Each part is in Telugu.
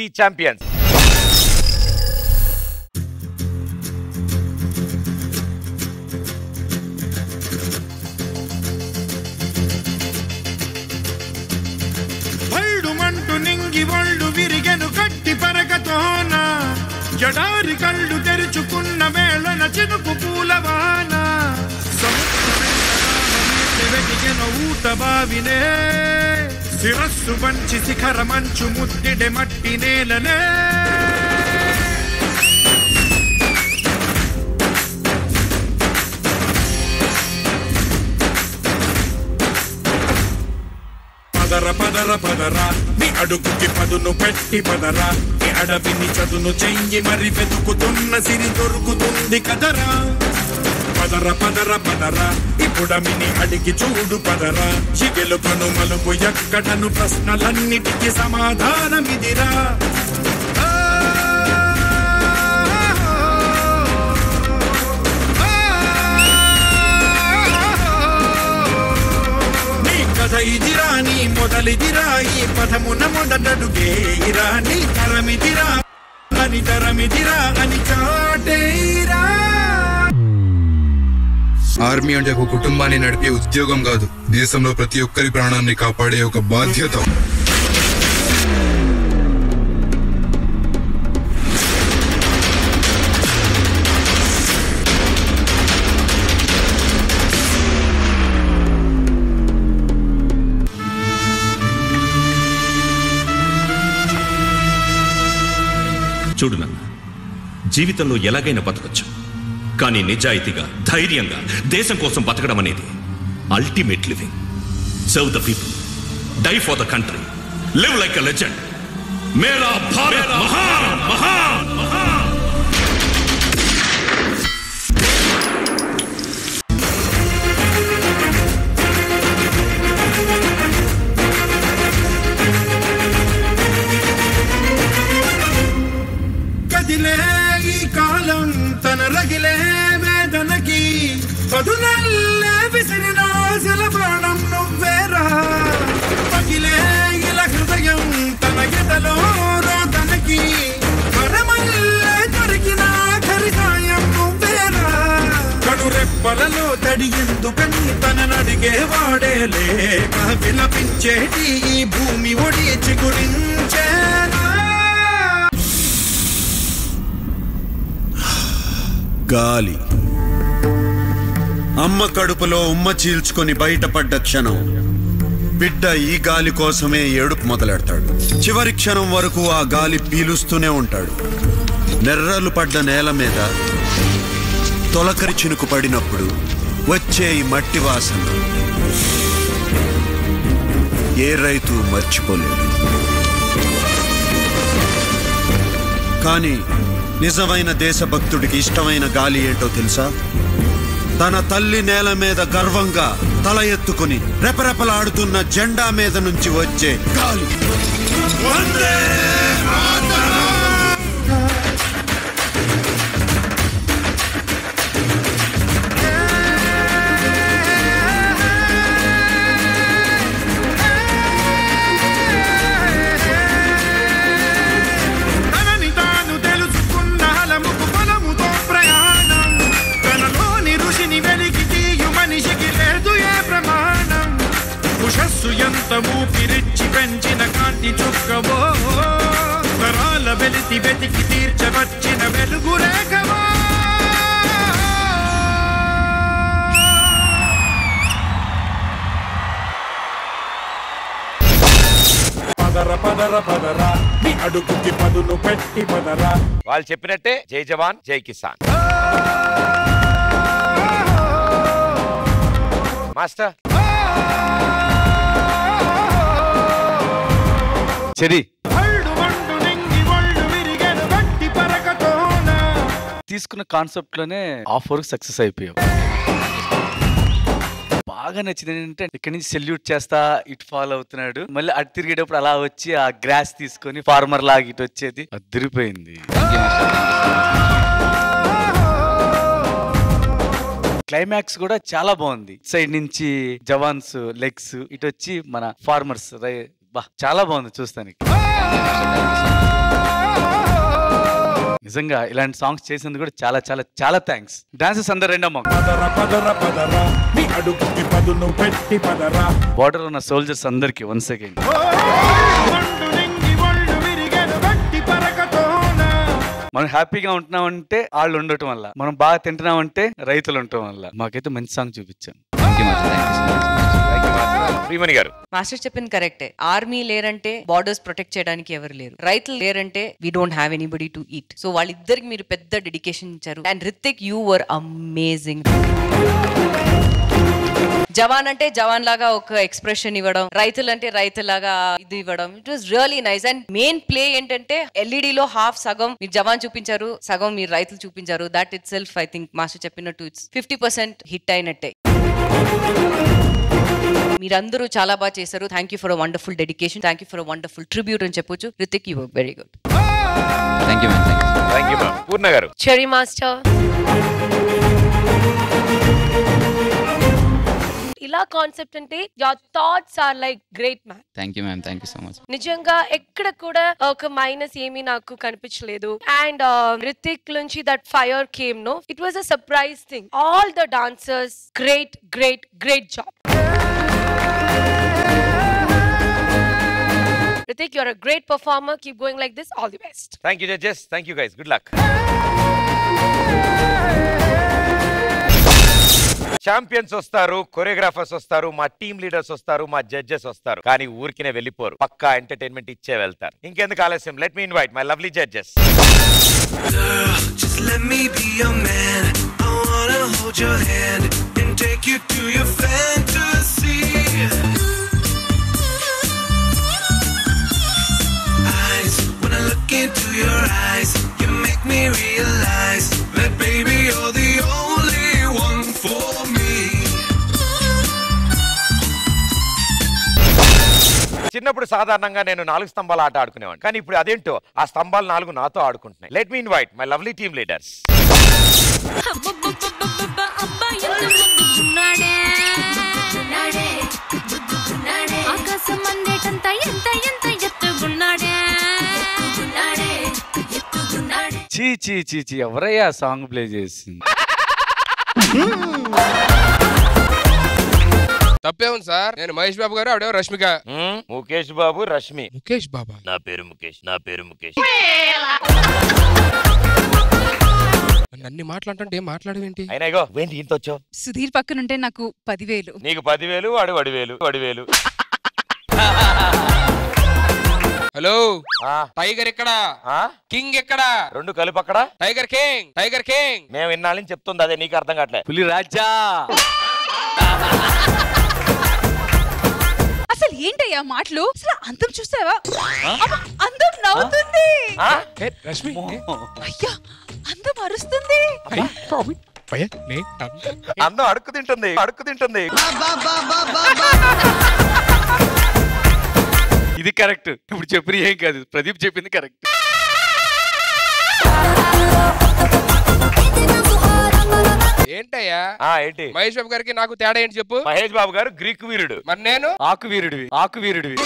The champions. జడారి కళ్ళు తెరుచుకున్న వేళన చినుకు పూలవాన. వెతికెను ఊట బావినే. శిరస్సు వంచి శిఖర మంచు ముద్దిడె మట్టి నేలనే. పదర పదర పదరా నీ అడుగుకి పదును పెట్టి పదరా. నీ అడవిని చదును చెయ్యి మరి వెతుకుతున్న సిరి దొరుకుతుంది కదరా. పదర పదర పదరా. ఇప్పుడమిని అడిగి చూడు పదరా. చిగెలుకను మలుపు ఎక్కడను ప్రశ్నలన్నిటికీ సమాధానమిదిరా. ఇదిరా నీ మొదలిదిరా. ఈ పదమున మొదటడుగేయిరా నీ తరమిదిరా అని తరమిదిరా అని చాటేరా ఆర్మీ అంటే ఒక కుటుంబాన్ని నడిపే ఉద్యోగం కాదు. దేశంలో ప్రతి ఒక్కరి ప్రాణాన్ని కాపాడే ఒక బాధ్యత. చూడు నాన్న జీవితంలో ఎలాగైనా బతకొచ్చు. కానీ నిజాయితీగా ధైర్యంగా దేశం కోసం బతకడం అనేది ultimate living serve the people die for the country live like a legend మేరా భారత్ మహాన్ మహాన్ మహాన్ లేక విలపించేటి ఈ భూమి ఒడి చిగురించేనా? గాలి. అమ్మ కడుపులో ఉమ్మ చీల్చుకొని బయటపడ్డ క్షణం. బిడ్డ ఈ గాలి కోసమే ఏడుపు మొదలెడతాడు. చివరి క్షణం వరకు ఆ గాలి పీలుస్తూనే ఉంటాడు. నెర్రలు పడ్డ నేల మీద తొలకరి చినుకు పడినప్పుడు వచ్చే ఈ మట్టి వాసన. ఏ రైతు మర్చిపోలేడు కానీ నిజమైన దేశభక్తుడికి ఇష్టమైన గాలి ఏంటో తెలుసా? తన తల్లి నేల మీద గర్వంగా తల ఎత్తుకుని రెపరెపలాడుతున్న జెండా మీద నుంచి వచ్చే గాలి. ఉషస్సు ఎంత ఊపిరిచ్చి పెంచిన కాంతి చుక్కవో తరాల వెలితి వెతికి తీర్చవచ్చిన వెలుగు రేఖవో. పదర పదర పదర నీ అడుగుకి పదును పెట్టి పదరా. వాళ్ళు చెప్పినట్టే జై జవాన్ జై కిసాన్. మాస్టర్. చెరి. తీసుకున్న కాన్సెప్ట్లోనే ఆఫ్ వర్క్ సక్సెస్ అయిపోయావు. బాగా నచ్చింది ఏంటంటే ఇక్కడి నుంచి సెల్యూట్ చేస్తా ఇటు ఫాలో అవుతున్నాడు. మళ్ళీ అటు తిరిగేటప్పుడు అలా వచ్చి ఆ గ్రాస్ తీసుకొని ఫార్మర్ లాగా ఇటు వచ్చేది. అదిరిపోయింది. క్లైమాక్స్ కూడా చాలా బాగుంది. సైడ్ నుంచి జవాన్స్ లెగ్స్ ఇటు వచ్చి మన ఫార్మర్స్ బా చాలా బాగుంది చూస్తానికి. నిజంగా ఇలాంటి సాంగ్స్ చేసినందుకు కూడా చాలా చాలా చాలా థ్యాంక్స్ డాన్సెస్ అందరు రెండమ్మ బార్డర్ ఉన్న సోల్జర్స్ అందరికి వన్ సెకండ్ మనం హ్యాపీగా ఉంటున్నామంటే వాళ్ళు ఉండటం వల్ల మనం బాగా తింటున్నామంటే రైతులు ఉండటం వల్ల. మాకైతే మంచి సాంగ్ చూపించాను శ్రీమణి గారు. మాస్టర్ చెప్పింది కరెక్టే. ఆర్మీ లేరంటే బార్డర్స్ ప్రొటెక్ట్ చేయడానికి ఎవరు లేరు. రైతులు లేరంటే we don't have anybody to eat so వాళ్ళిద్దరికి మీరు పెద్ద డెడికేషన్ ఇచ్చారు. And Ritik you were amazing jawan అంటే జవాన్ లాగా ఒక ఎక్స్ప్రెషన్ ఇవ్వడం రైతులు అంటే రైతులాగా ఇది ఇవ్వడం. It was really nice and main play ఏంటంటే ఎల్ఈడి లో హాఫ్ సగం మీరు జవాన్ చూపించారు సగం మీరు రైతులు చూపించారు. That itself I think master చెప్పినట్టు ఇట్స్ ఫిఫ్టీ పర్సెంట్ హిట్ అయినట్టే. మీరందరూ చాలా బాగా చేశారు. Thank you for a wonderful dedication thank you for a wonderful tribute అని చెప్పొచ్చు. Ritik you very good thank you ma'am thank you thank you ma'am Purna గారు చెరీ మాస్టర్ ఇలా కాన్సెప్ట్ అంటే your thoughts are like great man thank you ma'am thank you so much నిజంగా ఎక్కడ కూడా ఒక మైనస్ ఏమీ నాకు కనిపించలేదు. అండ్ రితిక్ నుంచి that fire came no it was a surprise thing all the dancers great great great job Ritik your a great performer keep going like this all the best thank you judges thank you guys good luck champions వస్తారు కొరియోగ్రాఫర్స్ వస్తారు మా టీమ్ లీడర్స్ వస్తారు మా జడ్జెస్ వస్తారు. కానీ ఊరికినే వెళ్ళిపోరు. పక్కా ఎంటర్టైన్మెంట్ ఇచ్చే వెళ్తారు. ఇంకెందుకు ఆలస్యం? Let me invite my lovely judges Just let me be your man. I wanna hold your hand and take you to your fantasy. చిన్నప్పుడు సాధారణంగా నేను నాలుగు స్తంభాల ఆట ఆడుకునేవాడిని. కానీ ఇప్పుడు అదేంటో ఆ స్తంభాలు నాలుగు నాతో ఆడుకుంటున్నాయి. Let me invite my lovely team leaders ఆకాశం అందేటంత ఎంత ఎంత ఎత్తుగున్నాడే చీ చీ చీ చీ ఎవరయ్యా సాంగ్ ప్లే చేసింది? తప్పే ఉంది సార్. నేను మహేష్ బాబు గారు ఆవిడేమో రష్మిక. ముఖేష్ బాబు రష్మి. ముఖేష్ బాబా? నా పేరు ముఖేష్ నా పేరు ముఖేష్. నన్ను అన్ని మాట్లాడుతుంటే ఏం మాట్లాడవేంటి? అయినా ఇగో ఏంటి ఇంత వచ్చావు? సుధీర్ పక్కనుంటే నాకు పదివేలు. నీకు పదివేలు వాడు వడివేలు వడివేలు హలో? ఆ, టైగర్ ఎక్కడ? ఆ? కింగ్ ఎక్కడ? రెండు కలిపి అక్కడ? Tiger king tiger king. మేము ఇన్నాళ్ళని చెప్తుంది అదే నీకు అర్థం కావట్లే. పులి రాజా! ఏంటయ్యా మాటలు? అసలు అందం చూసావా? అబ్బా, అందం నవ్వుతుంది. రష్మి అయ్యా అందం అరుస్తుంది. అందం అడుక్కు తింటుంది అడుక్కు తింటుంది. ఇది కరెక్ట్. ఇప్పుడు చెప్పిన ఏం కాదు. ప్రదీప్ చెప్పింది కరెక్ట్. ఏంటయ్యా? ఆ ఏంటి? మహేష్ బాబు గారికి నాకు తేడా ఏంటి చెప్పు? మహేష్ బాబు గారు గ్రీక్ వీరుడు. మరి నేను? ఆకు వీరుడివి ఆకు వీరుడివి.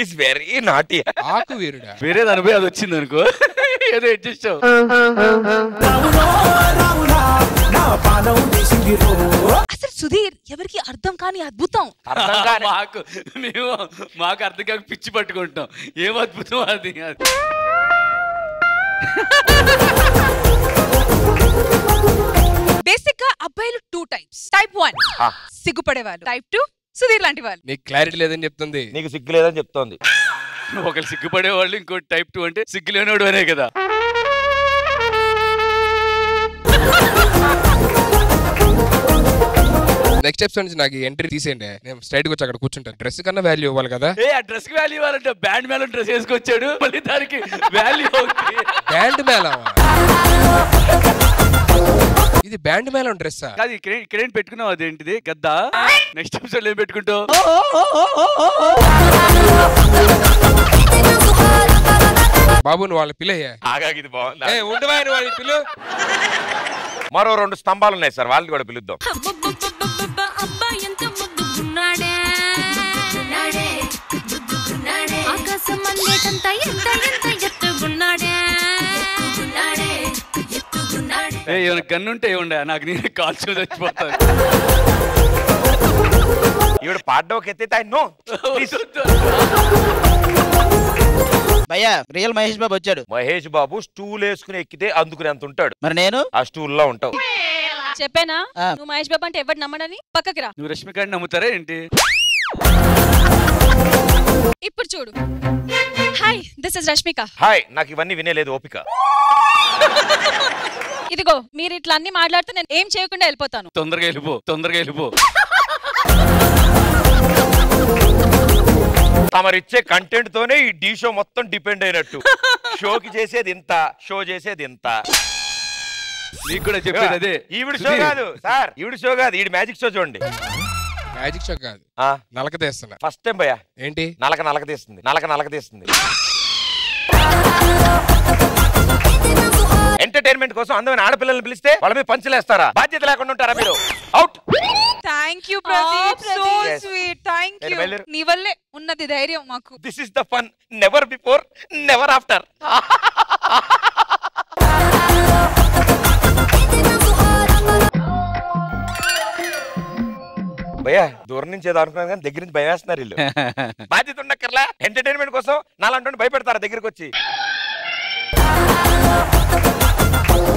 ఈస్ వెరీ నాటి ఆకు వీరుడా? వేరే దాని పోయి అది వచ్చింది అనుకో. ఏదో అడ్జస్ట్ అసలు సుధీర్ ఎవరికి అర్థం కాని అద్భుతం. అర్థం కాని మాకు మేము మాకు అర్థం కాక పిచ్చి పట్టుకుంటాం ఏం అద్భుతం అది అది. బేసిక్గా అబ్బాయిలు టూ టైప్స్. టైప్ వన్ ఆ. సిగ్గుపడేవాళ్ళు. టైప్ టూ సుధీర్ లాంటి వాళ్ళు. నీకు క్లారిటీ లేదని చెప్తుంది. నీకు సిగ్గు లేదని చెప్తోంది. ఒకరు సిగ్గుపడే వాళ్ళు ఇంకోటి టైప్ టూ అంటే సిగ్గులేనోడు అనే కదా. నెక్స్ట్ ఎపిసోడ్ నుంచి నాకు ఎంట్రీ తీసేయండి. నేను స్ట్రైట్ వచ్చి అక్కడ కూర్చుంటాను. డ్రెస్ కన్నా వాల్యూ ఇవ్వాలి కదా? ఏ ఆ డ్రెస్కి వాల్యూ ఇవ్వాలంటే బ్యాండ్ మేళం డ్రెస్ వేసుకొచ్చాడు. మళ్ళీ దానికి వాల్యూ బ్యాండ్ మేళమా? ఇది బ్యాండ్ మేళం డ్రెస్సా కాదు ఇక్కడ ఇక్కడేం పెట్టుకున్నావు అదేంటిది? గద్దా? నెక్స్ట్ ఎపిసోడ్ ఏం పెట్టుకుంటావు? బాబు నువ్వు వాళ్ళ పిల్లయ్యా? బాగుందా? ఏ ఉండవా నువ్వు వాళ్ళ పిల్లు. మరో రెండు స్తంభాలు ఉన్నాయి సార్ వాళ్ళని కూడా పిలుద్దాం. ఏమైనా గన్ను ఉంటే ఇవ్వండి. నాకు నేను కాల్చి చచ్చిపోతాను. ఈవిడ పాడ్డం ఒక ఎత్తే నో. భయ్యా రియల్ మహేష్ బాబు వచ్చాడు. మహేష్ బాబు స్టూల్ వేసుకుని ఎక్కితే అందుకుని అంత ఉంటాడు? మరి నేను? ఆ స్టూల్లో ఉంటావు. చెప్పానా. నువ్వు మహేష్ బాబు అంటే ఎవరు నమ్మడని? పక్కకి రా. నువ్వు రష్మికాని నమ్ముతారా ఏంటి? ఇప్పుడు చూడు. Hi this is Rashmika. Hi నాకు ఇవన్నీ వినేలేదు ఓపిక. ఇదిగో మీరు ఇట్లా అన్ని మాట్లాడితే నేను ఏం చేయకుండా వెళ్ళిపోతాను. తొందరగా వెళ్ళిపో తొందరగా వెళ్ళిపో. తమరిచ్చే కంటెంట్ తోనే ఈ డీ షో మొత్తం డిపెండ్ అయినట్టు. షోకి చేసేది ఇంత షో చేసేది ఇంత. నీకు కూడా చెప్పేది అదే. ఈవిడ షో కాదు సార్ ఈవిడ షో కాదు ఈవిడ మ్యాజిక్ షో చూడండి. మ్యాజిక్ షో కాదు. ఆ? నలక తీస్తున్నా. ఫస్ట్ టైం భయ్యా. ఏంటి? నలక నలక తీస్తుంది నలక నలక తీస్తుంది. ఎంటర్టైన్మెంట్ కోసం అందమైన ఆడపిల్లల్ని పిలిస్తే వాళ్ళ మీద పంచలేస్తారా? బాధ్యత లేకుండా ఉంటారా మీరు? Out thank you Pradeep so. Sweet thank you. నీ వల్లే ఉన్నది ధైర్యం మాకు. This is the fun never before never after భయ్యా దూరం నుంచి ఏదో అనుకున్నాను కానీ దగ్గర నుంచి భయం వేస్తున్నారు వీళ్ళు. బాధ్యత ఉండక్కర్లా? ఎంటర్టైన్మెంట్ కోసం నాలంటే భయపెడతారా దగ్గరికి వచ్చి Thank